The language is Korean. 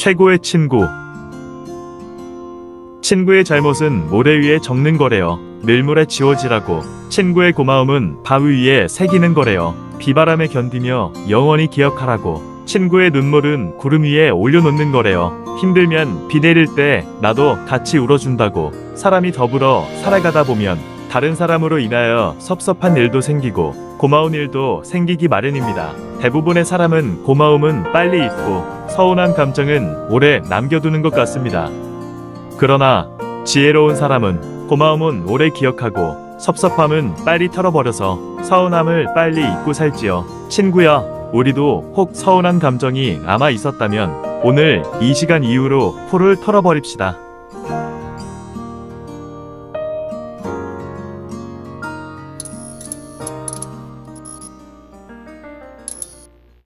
최고의 친구. 친구의 잘못은 모래 위에 적는 거래요. 밀물에 지워지라고. 친구의 고마움은 바위 위에 새기는 거래요. 비바람에 견디며 영원히 기억하라고. 친구의 눈물은 구름 위에 올려놓는 거래요. 힘들면 비 내릴 때 나도 같이 울어준다고. 사람이 더불어 살아가다 보면 다른 사람으로 인하여 섭섭한 일도 생기고 고마운 일도 생기기 마련입니다. 대부분의 사람은 고마움은 빨리 잊고 서운한 감정은 오래 남겨두는 것 같습니다. 그러나 지혜로운 사람은 고마움은 오래 기억하고 섭섭함은 빨리 털어버려서 서운함을 빨리 잊고 살지요. 친구야, 우리도 혹 서운한 감정이 남아 있었다면 오늘 이 시간 이후로 포를 털어버립시다.